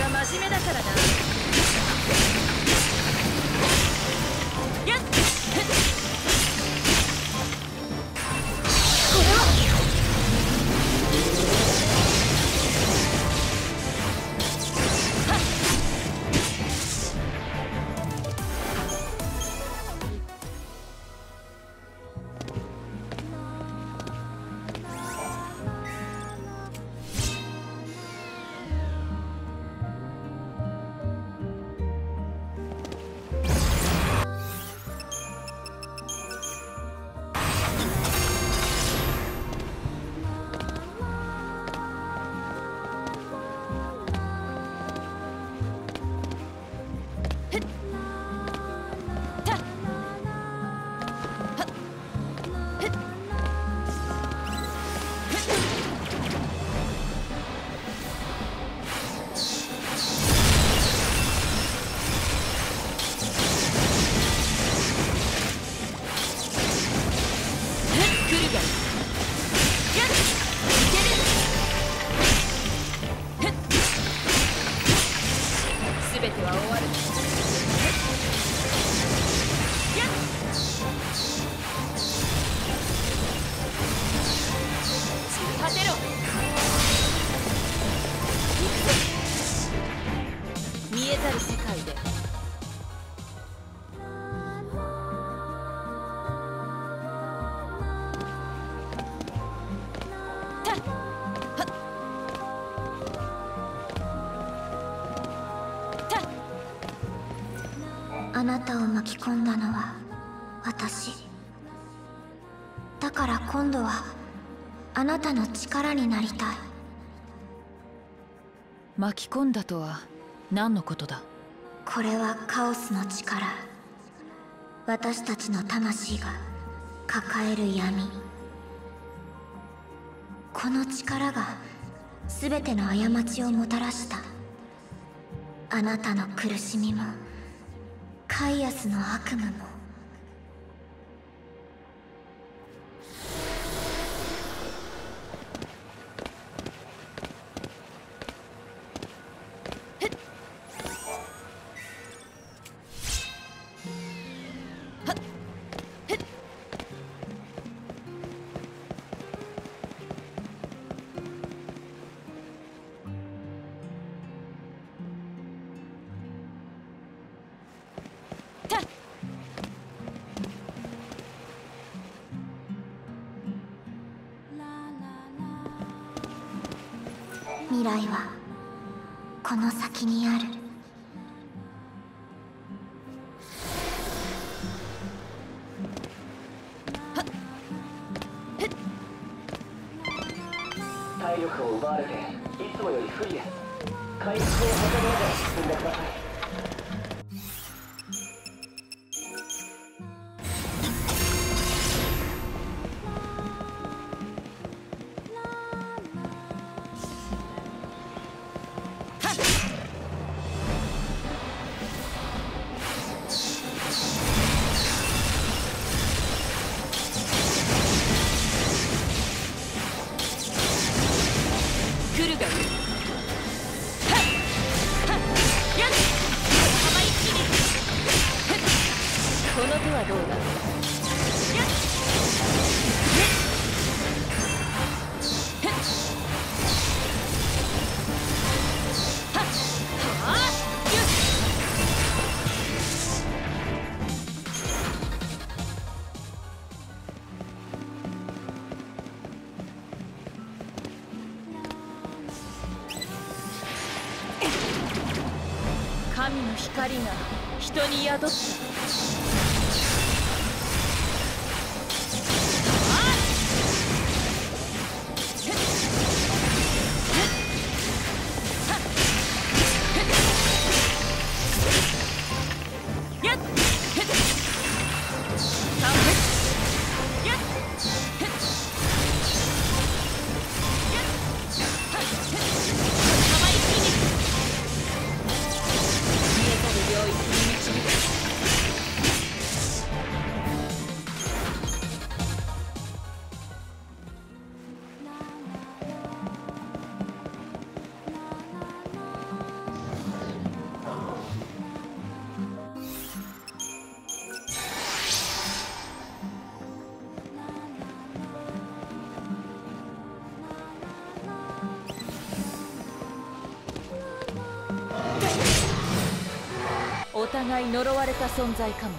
は真面目だからな。あなたを巻き込んだのは私。だから今度はあなたの力になりたい。巻き込んだとは何のことだ？これはカオスの力。私たちの魂が抱える闇。この力が全ての過ちをもたらした。あなたの苦しみもカイアスの悪夢も体力を奪われていつもより不利です。回復を求めて進んでください。神の光が人に宿って互い呪われた存在かも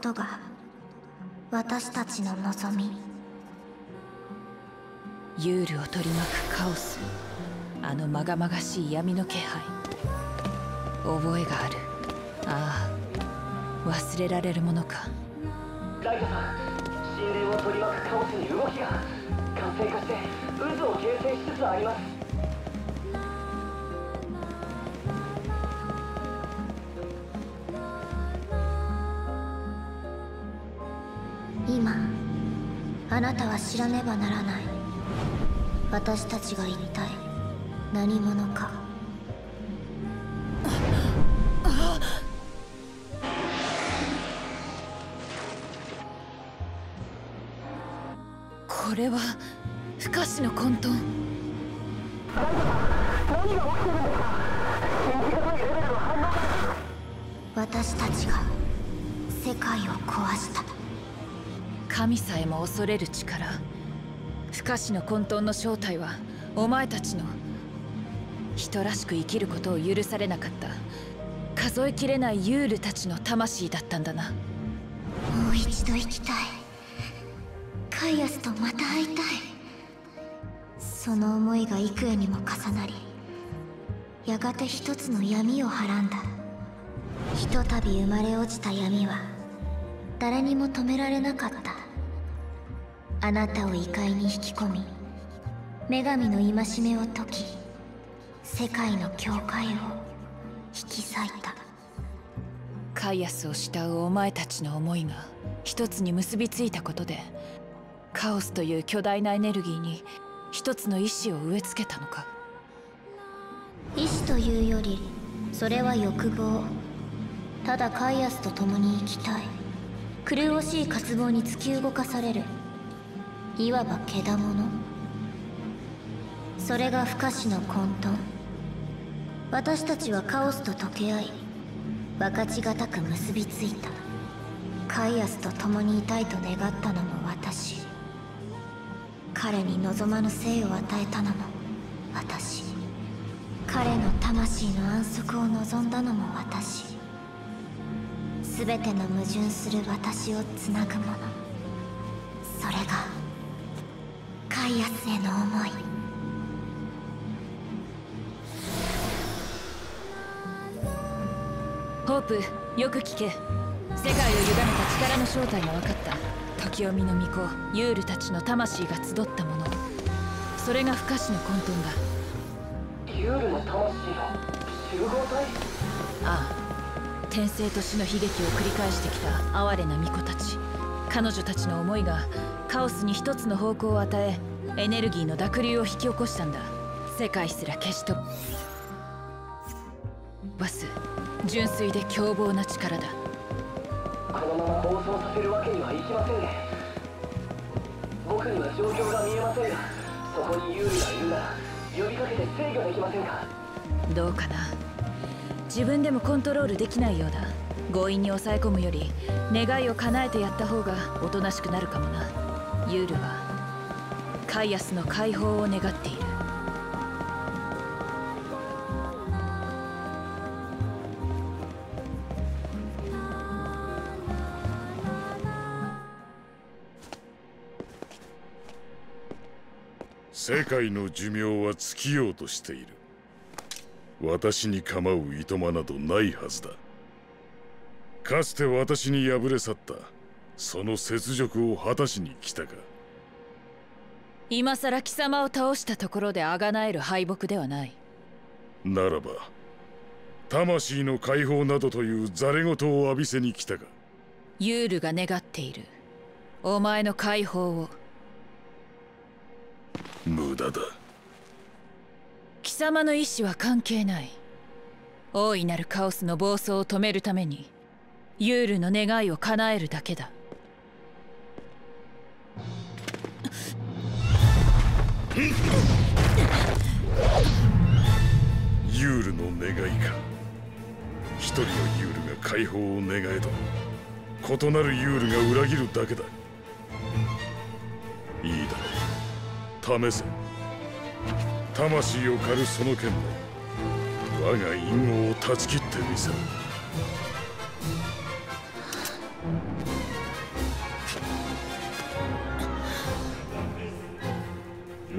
ことが私たちの望み。ユールを取り巻くカオス。あのまがまがしい闇の気配。覚えがある。ああ忘れられるものか。ライトさん神殿を取り巻くカオスに動きが活性化して渦を形成しつつありますあなたは知らねばならない。私たちが一体何者か。これは不可視の混沌。私たちが世界を壊した神さえも恐れる力。不可視の混沌の正体はお前たちの人らしく生きることを許されなかった。数えきれないユールたちの魂だったんだな。もう一度生きたい。カイアスとまた会いたい。その思いが幾重にも重なりやがて一つの闇をはらんだ。ひとたび生まれ落ちた闇は誰にも止められなかった。あなたを異界に引き込み女神の戒めを解き世界の境界を引き裂いた。カイアスを慕うお前たちの思いが一つに結びついたことでカオスという巨大なエネルギーに一つの意志を植え付けたのか。意志というよりそれは欲望。ただカイアスと共に生きたい。狂おしい渇望に突き動かされるいわばけだもの。それが不可視の混沌。私たちはカオスと溶け合い分かちがたく結びついた。カイアスと共にいたいと願ったのも私。彼に望まぬ生を与えたのも私。彼の魂の安息を望んだのも私。全ての矛盾する私をつなぐもの。カイアスへの思い。ホープよく聞け。世界を委ねた力の正体が分かった。時読みの巫女ユールたちの魂が集ったもの。それが不可視の混沌だ。ユールの魂の集合体？ああ。転生と死の悲劇を繰り返してきた哀れな巫女たち。彼女たちの思いがカオスに一つの方向を与えエネルギーの濁流を引き起こしたんだ。世界すら消し飛ばす純粋で凶暴な力だ。このまま暴走させるわけにはいきませんね。僕には状況が見えませんがそこにユールがいるなら呼びかけて制御できませんか？どうかな。自分でもコントロールできないようだ。強引に抑え込むより願いを叶えてやった方がおとなしくなるかもな。ユールはカイアスの解放を願っている。世界の寿命は尽きようとしている。私に構ういとまなどないはずだ。かつて私に敗れ去った。その雪辱を果たしに来たか。今さら貴様を倒したところであがなえる敗北ではない。ならば魂の解放などというざれ言を浴びせに来たかユールが願っている。お前の解放を。無駄だ。貴様の意志は関係ない。大いなるカオスの暴走を止めるためにユールの願いを叶えるだけだユールの願いか。一人のユールが解放を願えと。異なるユールが裏切るだけだ。いいだろう。試せ。魂を狩るその剣で我が陰謀を断ち切ってみせる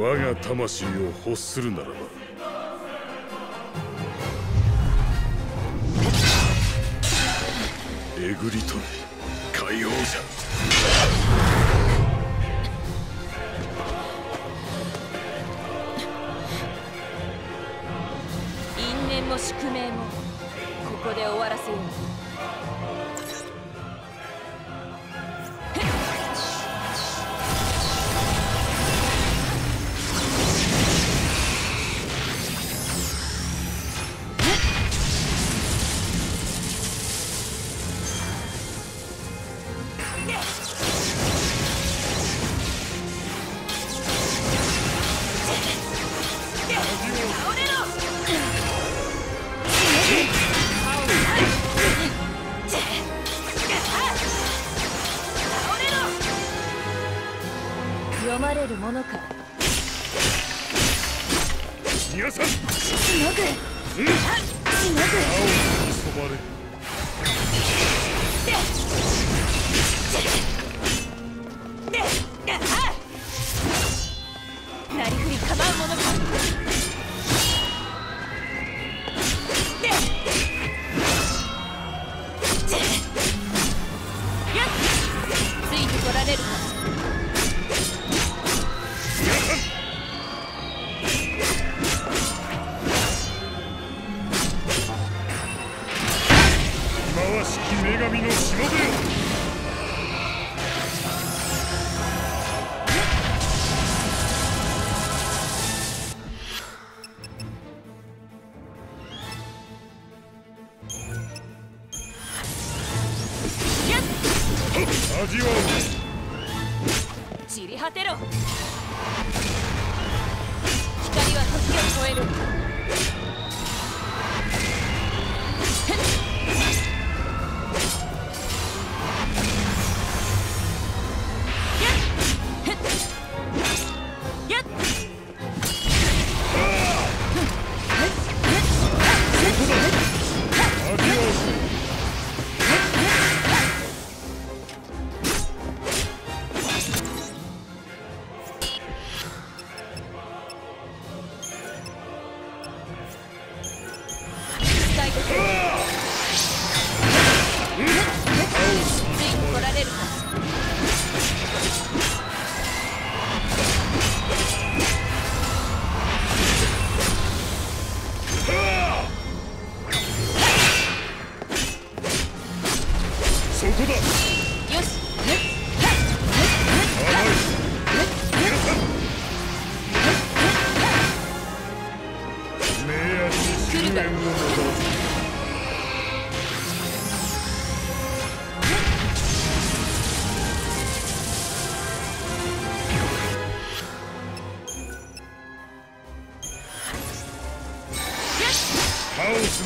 我が魂を欲するならば。えぐり取れ解放者。因縁も宿命もここで終わらせよう。読まれるものか皆さんし。のぐうんしのぐ染まれなりふり構うものかしき女神のしもべよ。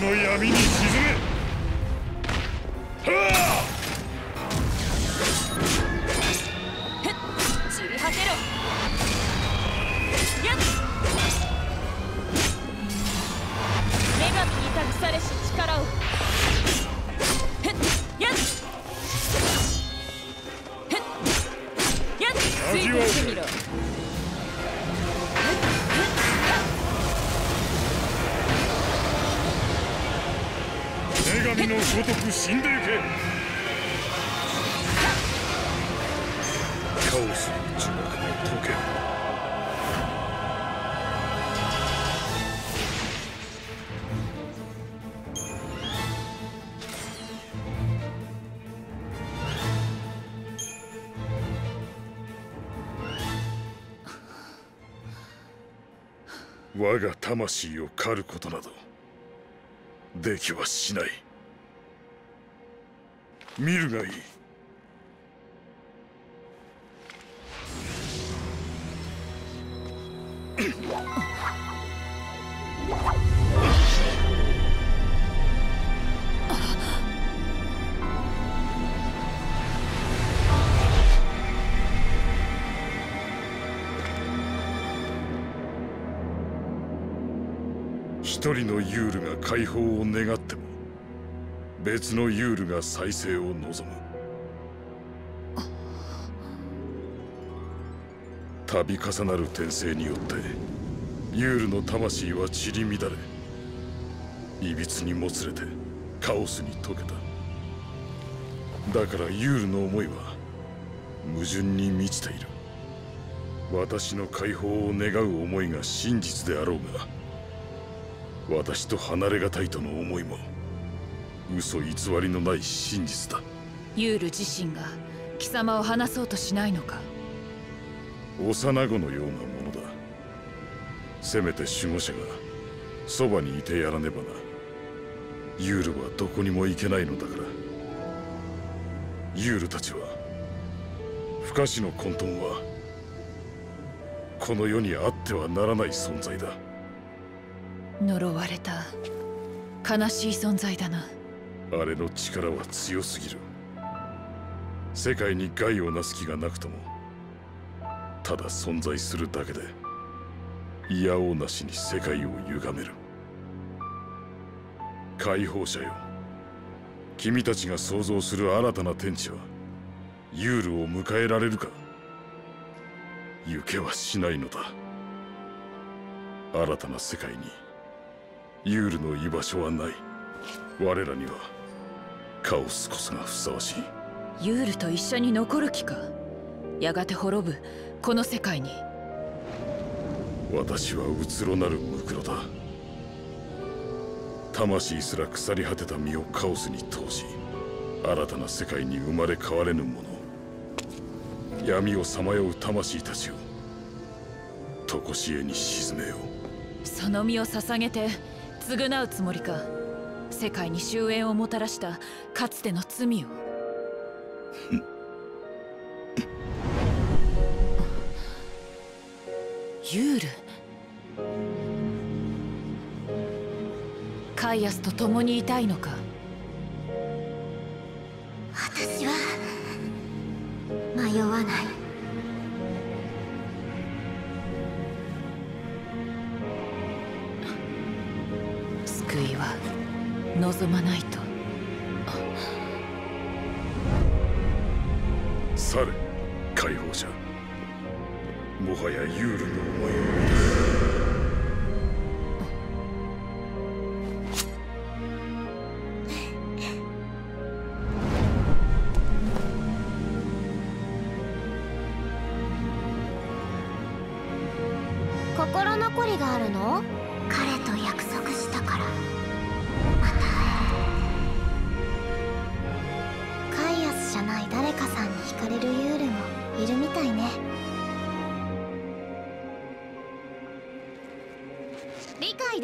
の闇に沈め。カオスの呪縛を解け我が魂を狩ることなどできはしない。見るがいい。一人のユールが解放を願っても別のユールが再生を望む。度重なる転生によってユールの魂は散り乱れいびつにもつれてカオスに溶けた。だからユールの思いは矛盾に満ちている。私の解放を願う思いが真実であろうが私と離れがたいとの思いも嘘偽りのない真実だ。ユール自身が貴様を離そうとしないのか？幼子のようなものだ。せめて守護者がそばにいてやらねばな。ユールはどこにも行けないのだから。ユールたちは不可視の混沌はこの世にあってはならない存在だ。呪われた悲しい存在だな。あれの力は強すぎる。世界に害をなす気がなくともただ存在するだけでいやおなしに世界を歪める。解放者よ。君たちが想像する新たな天地はユールを迎えられるか。行けはしないのだ。新たな世界にユールの居場所はない。我らにはカオスこそがふさわしい。ユールと一緒に残る気か？やがて滅ぶこの世界に。私はうつろなるムクロだ。魂すら腐り果てた身をカオスに通し新たな世界に生まれ変われぬもの。闇をさまよう魂たちを常しえに沈めよう。その身を捧げて償うつもりか。世界に終焉をもたらしたかつての罪をユール。カイアスと共にいたいのか？私は迷わない。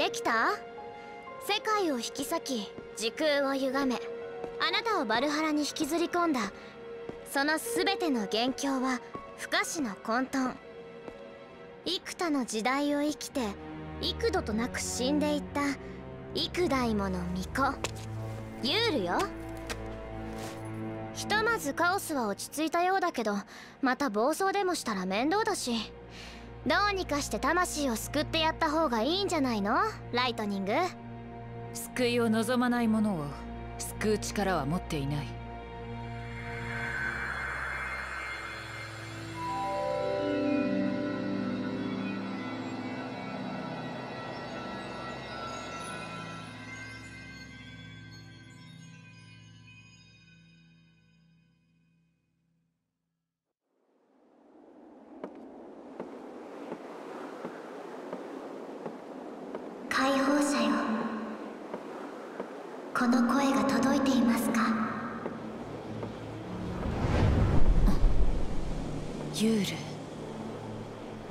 できた？世界を引き裂き時空を歪めあなたをバルハラに引きずり込んだ。その全ての元凶は不可視の混沌。幾多の時代を生きて幾度となく死んでいった幾代もの巫女。ユールよ。ひとまずカオスは落ち着いたようだけどまた暴走でもしたら面倒だし。どうにかして魂を救ってやった方がいいんじゃないの？ライトニング。救いを望まない者を救う力は持っていない。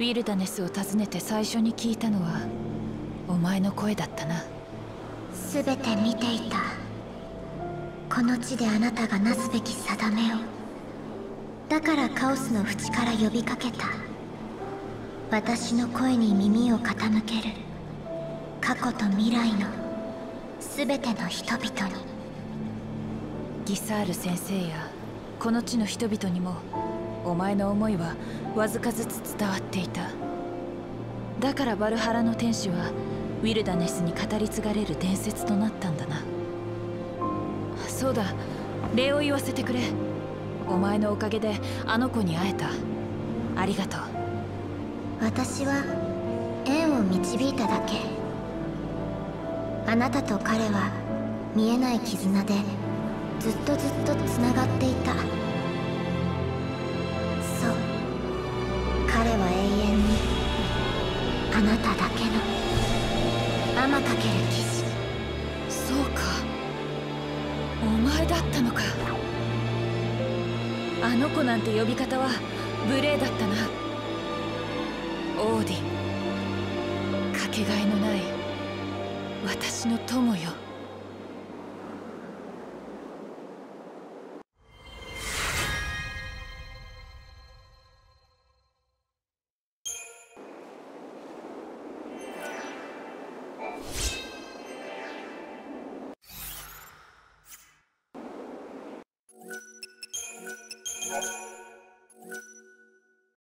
ウィルダネスを訪ねて最初に聞いたのはお前の声だったな。全て見ていた。この地であなたがなすべき定めを。だからカオスの淵から呼びかけた。私の声に耳を傾ける。過去と未来の。全ての人々に。ギサール先生やこの地の人々にもお前の思いはわずかずつ伝わっていた。だからバルハラの天使はウィルダネスに語り継がれる伝説となったんだな。そうだ礼を言わせてくれ。お前のおかげであの子に会えた。ありがとう。私は縁を導いただけ。あなたと彼は見えない絆でずっとずっとつながっていた。あなただけの。天かける騎士。そうか。お前だったのか。あの子なんて呼び方は無礼だったな。オーディかけがえのない私の友よ。